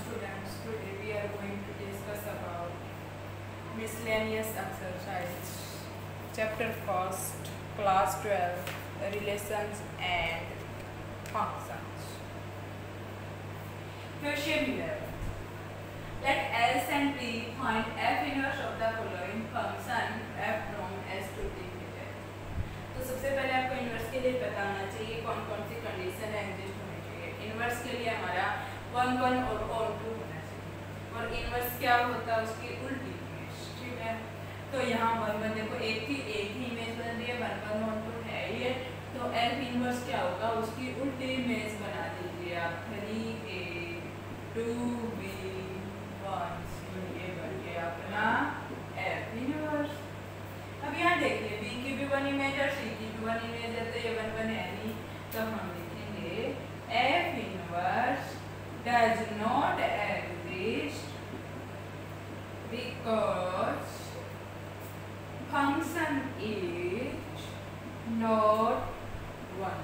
students today we are going to discuss about miscellaneous exercise chapter first class 12 relations and functions question 11 let s and t find f inverse of the following function f known as to t तो सबसे पहले आपको inverse के लिए बताना चाहिए कौन कौन सी कंडीशन है एग्जिस्ट होनी चाहिए इन्वर्स के लिए हमारा वन वन और ऑन टू होना चाहिए। और इनवर्स क्या होता है? उसकी उल्टी ठीक है? तो यहाँ वन वन देखो, एक ही एक ही इमेज बन रही है, वन वन वन टू है ही है। तो एफ़ इनवर्स क्या होगा? उसकी उल्टी इमेज बना दीजिए आप। Three A two B one ये बन गया अपना एफ़ इन्वर्स अब यहाँ देखिए बी की भी वन इमेज और सी की भी वन इमेज है तो ये वन वन है नहीं तो हम लिखेंगे F inverse does not exist because function is not one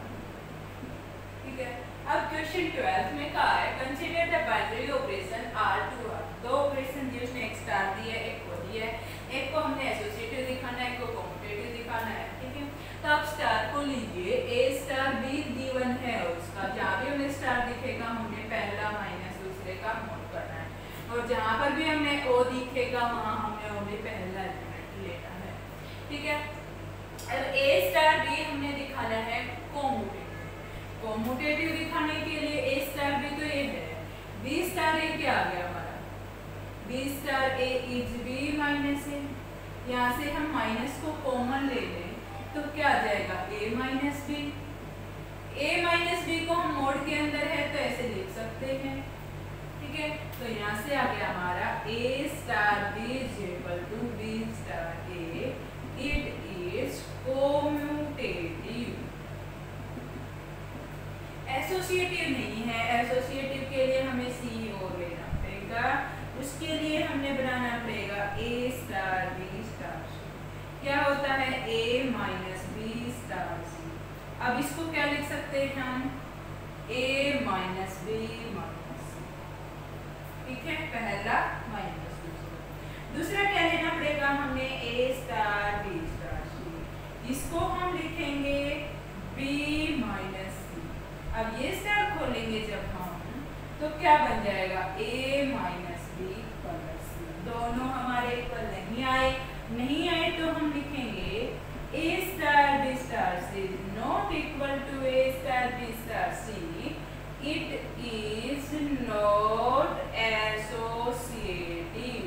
ठीक है अब क्वेश्चन ट्वेल्थ में कहा है consider the binary operation R to R दो ऑपरेशन जी उसने एक स्टार दी है, एक को दी है। एक को हमने एसोसिएटिव दिखाना है, एक को कॉम्पिटेटिव दिखाना है, ठीक है? तो आप स्टार को लीजिए। ए स्टार दी वन है, उसका जहाँ भी हमें स्टार दिखेगा, हमने पहला माइनस दूसरे का नोट करना है। और जहाँ पर भी हमें ओ दिखेगा, वहाँ हमने ओनली पहला एलिमेंट लेना है, ठीक है? अब ए स्टार बी हमने दिखाना है कॉम्पिटेटिव कॉम्पिटेटिव दिखाने के लिए ए स्टार बी तो ये है। बी स्टार ए क्या आ गया हमारा? B star A is B minus A यहाँ से हम माइनस को कॉमन ले लें तो क्या आ जाएगा? A minus B A minus B को हम मोड के अंदर है तो ऐसे लिख सकते हैं। ठीक है? तो यहाँ से आ गया हमारा A star B is equal to B star A it is commutative associative नहीं है एसोसिएटिव के लिए हमें सी और लेना पड़ेगा उसके लिए हमने बनाना पड़ेगा ए स्टार बी स्टार क्या होता है A minus B star C अब इसको क्या लिख सकते हैं हम A minus B minus C ठीक है पहला माइनस दूसरा क्या लेना पड़ेगा हमें? A star B star C इसको हम लिखेंगे बी माइनस सी अब ये स्टार खोलेंगे जब हम तो क्या बन जाएगा? A minus B plus C दोनों हमारे इक्वल नहीं आए। नहीं आए तो हम लिखेंगे a star b star c not equal to a star b star c it not associative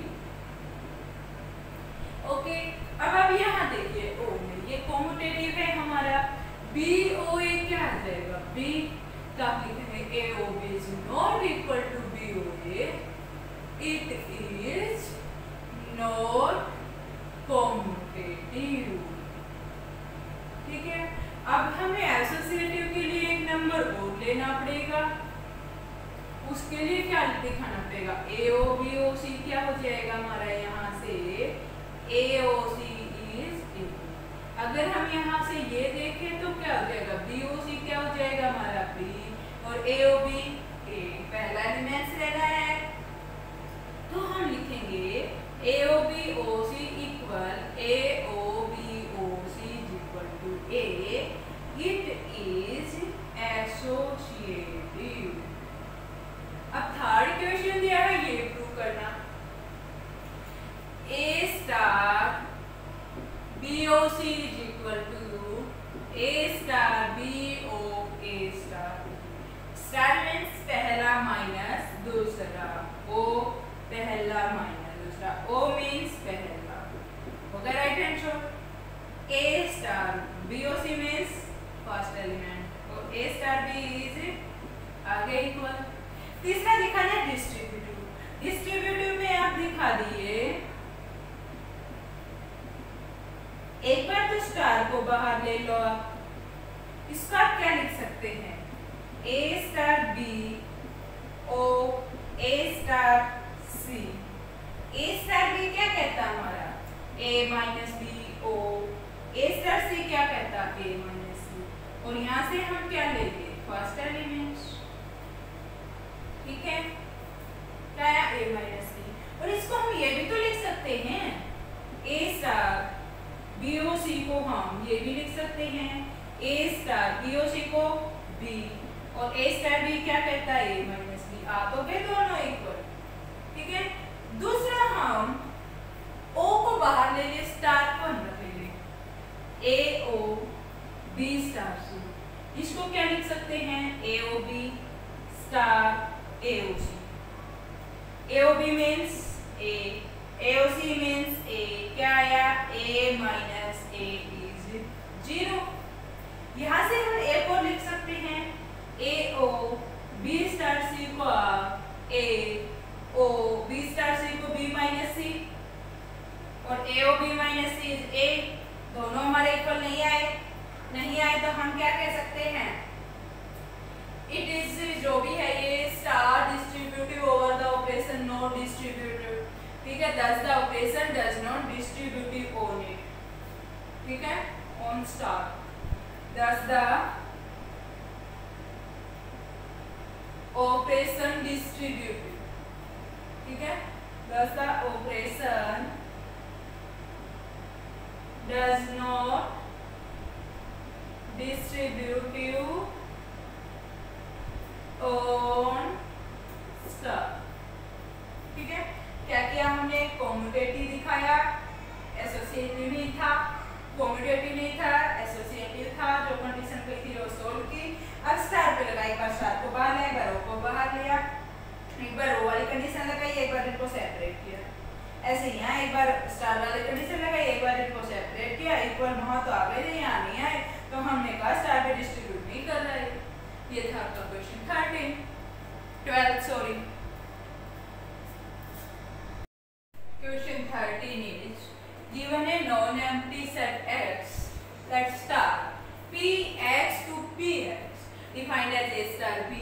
okay अब अब यहाँ देखिए, ओ में ये कॉम्पिटेटिव है हमारा बी ओ ए क्या आ जाएगा? बी आप लिखेंगे a o b is not equal to b o a it is not competitive ठीक है? अब हमें एसोसिएटिव के लिए एक नंबर और लेना पड़ेगा। उसके लिए क्या दिखाना पड़ेगा? ए ओ बी ओ सी क्या हो जाएगा हमारा यहाँ से? ए ओ सी अगर हम यहाँ से ये देखें तो क्या हो जाएगा? बी ओ सी क्या हो जाएगा हमारा बी और ए ओ बी ए पहला एलिमेंट्स लेना है तो हम लिखेंगे a o b o c equal a o b o c equal to a it is associative अब थर्ड क्वेश्चन दिया है ये प्रूव करना a star b o c is equal to a star b o a star means पहला minus दूसरा ओ पहला minus दूसरा o means पहला। होगा right answer a star b o c means first element और ए स्टार बी इज़ आगे equal तीसरा दिखाना है डिस्ट्रीब्यूटिव डिस्ट्रीब्यूटिव में आप दिखा दिए, एक बार तो स्टार को बाहर ले लो आप। इसका आप क्या लिख सकते हैं? A star B, O A star C. A star B क्या कहता हमारा A minus B O A star C क्या कहता A minus B और यहाँ से हम क्या लेंगे first element ठीक है क्या A minus B और इसको हम ये भी तो लिख सकते हैं A star B O C को हम ये भी लिख सकते हैं A star B O C को B और ए स्टार बी क्या कहता है? ए माइनस बी आ तो गए दोनों इक्वल ठीक है? दूसरा हम ओ को बाहर ले लिए स्टार को अंदर ले लिए। ए ओ बी स्टार सी इसको क्या लिख सकते हैं? A o b star a o c a o b means a a o c means a क्या आया? A minus a is zero यहाँ से हम ए को लिख सकते हैं। ए ओ बी स्टार सी को ए ओ बी स्टार सी को बी माइनस सी और a o b minus c is a दोनों हमारे इक्वल नहीं आए। नहीं आए तो हम क्या कह सकते हैं? इट इज़ जो भी है ये star distributive over the operation not distributive ठीक है? Thus the operation does not distributive on it ठीक है? On star thus the operation distributive ठीक है? Thus the operation does not distributive on star ठीक है? क्या किया हमने? कॉम्यूटेटिव दिखाया। एसोसिएटिव नहीं था। कॉम्यूटेटिव नहीं था। एसोसिएटिव था। जो कंडीशन पे थी, वो सोल्व की। अब स्टार पे लगा, एक बार स्टार को बाहर लिया एक बार ओ को बाहर लिया एक बार ओ वाली कंडीशन लगाई एक बार इनको सेपरेट किया। ऐसे यहाँ एक बार स्टार वाली कंडीशन लगाई एक बार इनको सेपरेट किया इक्वल वहाँ तो आ गए थे यहाँ नहीं आए। तो हमने कहा स्टार पे डिस्ट्रीब्यूट नहीं कर रहा ये था आपका question thirteen twelfth sorry question thirteen is given a non-empty set X, let star Px to Px defined as A star B,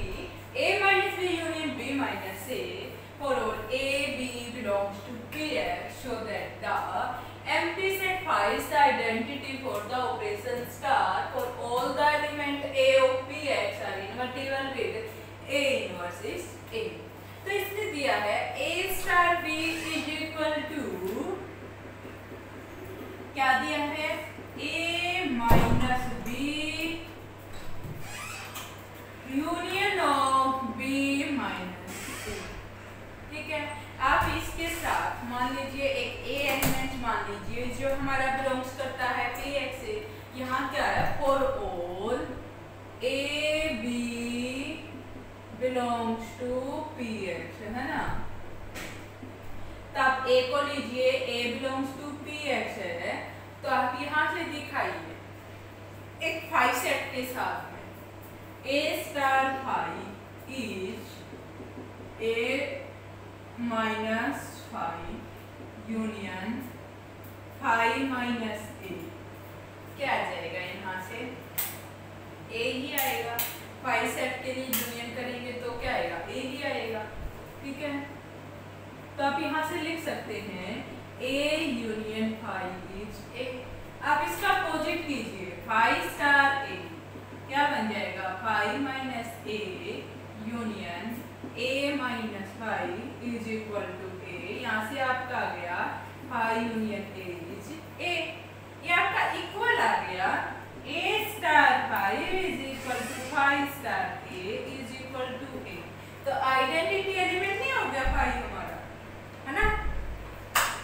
A minus B union B minus A for all A, B belongs to Px so that the empty set phi is the identity for the operation star for all the element A of Px are invertible with A inverse is A. तो इसने दिया है A star B is equal to क्या दिया है a minus b union of b minus ठीक है आप इसके साथ मान लीजिए एक a एलिमेंट मान लीजिए जो हमारा बिलोंग्स करता है px से यहाँ क्या है for all a b belongs to px है ना तब a को लीजिए, a बिलोंग्स टू px है तो आप यहाँ से दिखाइए। एक फाइव सेट के साथ में, a star five is a minus five union five minus a क्या आ जाएगा यहाँ से a ही आएगा फाइव सेट के लिए यूनियन करेंगे तो क्या आएगा a ही आएगा ठीक है तो आप यहाँ से लिख सकते हैं? A union five is a आप इसका अपोजिट कीजिए। फाइव स्टार ए क्या बन जाएगा? Five minus a union a minus five is equal to a यहाँ से आपका आ गया। Five union a is a ये आपका इक्वल आ गया। A star five is equal to five star a is equal to a तो आइडेंटिटी एलिमेंट नहीं हो गया five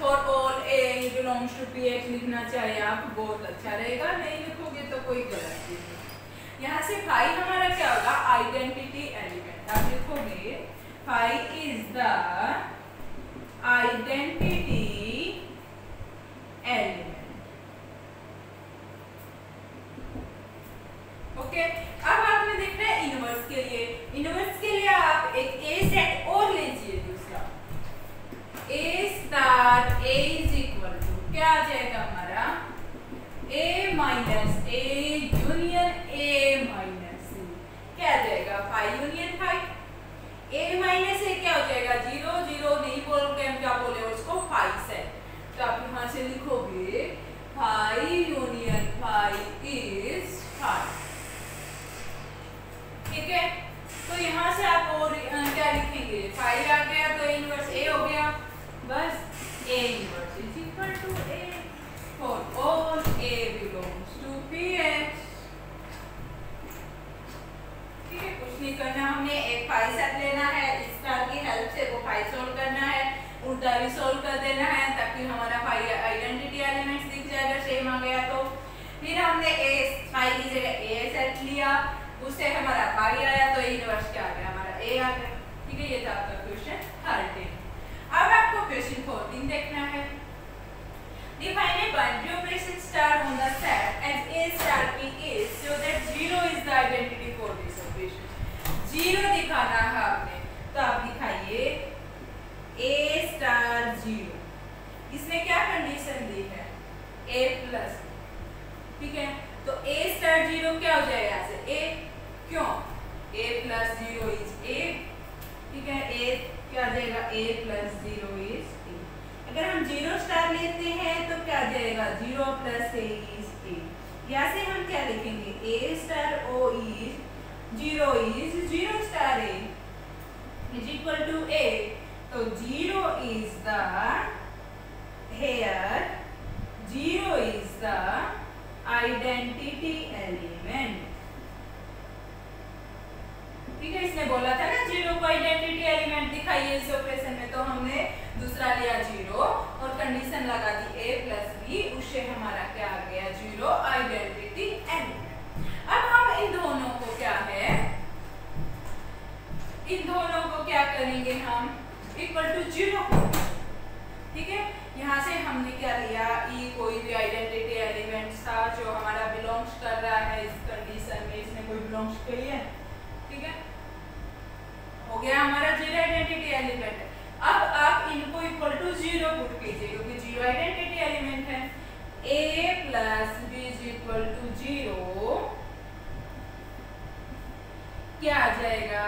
for all a belongs to p h लिखना चाहिए आप, बहुत अच्छा रहेगा। नहीं लिखोगे तो कोई गलत नहीं यहाँ से फाइव हमारा क्या होगा? आइडेंटिटी एलिमेंट आप लिखोगे five is the identity element okay अब आपने देखना है इनवर्स के लिए इनवर्स के लिए आप एक ए सेट और लीजिए दूसरा a star a is equal to क्या आ जाएगा हमारा a minus a union a minus c. क्या जाएगा? Five union five a minus a क्या हो जाएगा? ज़ीरो ज़ीरो नहीं बोल के हम क्या बोले उसको? फाइव से तो आप यहाँ से लिखोगे five union five is five ठीक है? तो यहाँ से आप और क्या लिखेंगे? फाइव आ गया तो इनवर्स ए हो गया. बस a inverse is equal to a for all a belongs to p x नहीं करना हमने एक फाइव सेट लेना है इस स्टार की हेल्प से वो फाइव सोल्व करना है उल्टा भी सोल्व कर देना है ताकि हमारा फाइव आइडेंटिटी एलिमेंट्स दिख जाएगा सेम आ गया तो फिर हमने ए फाइव की जगह ए सेट लिया उससे हमारा फाइव आया तो यूनिवर्स क्या आ गया हमारा ए आ गया ठीक है ये था आपका क्वेश्चन थर्टीन अब आपको क्वेश्चन फोर्टीन देखना है Define a binary operation star on the set as A star P is so that zero is the identity for this operation. Zero दिखाना है आपने तो आप दिखाइए A star zero. इसमें क्या कंडीशन दी है A प्लस ठीक है तो A स्टार ज़ीरो क्या हो जाएगा यहाँ से A क्यों A प्लस ज़ीरो ठीक है, A क्या आ जाएगा? A प्लस ज़ीरो इज़ अगर हम ज़ीरो स्टार लेते हैं तो क्या आ जाएगा? Zero plus a is a या से हम क्या लिखेंगे? A star o is zero is zero star a is equal to a तो zero is the here zero is the identity element ठीक है इसने बोला था ना ज़ीरो को आइडेंटिटी इस ऑपरेशन में तो हमने दूसरा लिया ज़ीरो और कंडीशन लगा दी ए प्लस बी उससे हमारा क्या आ गया ज़ीरो? आइडेंटिटी एलिमेंट अब हम इन दोनों को क्या है? इन दोनों को क्या करेंगे हम? इक्वल टू ज़ीरो ठीक है? यहाँ से हमने क्या लिया? ई e कोई भी आइडेंटिटी एलिमेंट था जो हमारा बिलोंग्स कर रहा है इस कंडीशन में, इसने कोई बिलोंग्स है हो गया हमारा ज़ीरो आइडेंटिटी एलिमेंट अब आप इनको इक्वल टू ज़ीरो पुट कीजिए, क्योंकि ज़ीरो आइडेंटिटी एलिमेंट है। A plus b is equal to zero क्या आ जाएगा?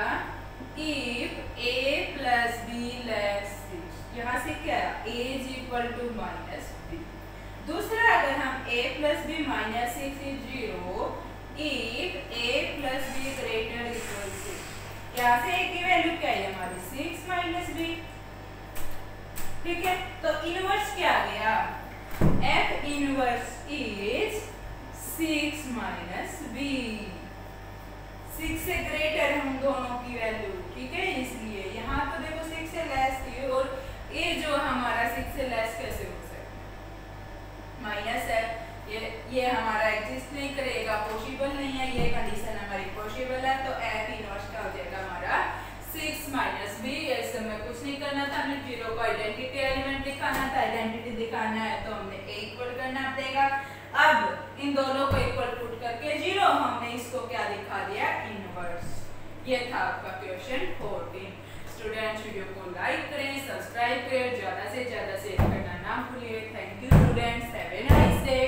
If a plus b less यहाँ से क्या a is equal to minus b दूसरा, अगर हम a plus b minus six is zero if a plus b greater six यहाँ से a की वैल्यू क्या है? हमारी सिक्स माइनस बी ठीक है? तो इनवर्स क्या आ गया? F inverse is six minus b six से ग्रेटर हम दोनों की वैल्यू ठीक है? इसलिए यहाँ तो देखो सिक्स से लेस थी और ये जो हमारा सिक्स से लेस कैसे हो सकता माइनस है। ये ये हमारा एग्जिस्ट नहीं करेगा पॉसिबल नहीं है, ये कंडीशन हमारी पॉसिबल है तो एफ़ इनवर्स हो सिक्स माइनस बी ऐसे में कुछ नहीं करना था हमने ज़ीरो को आइडेंटिटी एलिमेंट दिखाना था आइडेंटिटी दिखाना है तो हमने ए इक्वल करना पड़ेगा। अब इन दोनों को इक्वल पुट करके ज़ीरो, हमने इसको क्या दिखा दिया? इनवर्स ये था आपका क्वेश्चन फोर्टीन स्टूडेंट वीडियो को लाइक करें सब्सक्राइब करें ज़्यादा से ज़्यादा शेयर करना ना भूलिए। Thank you students have a nice day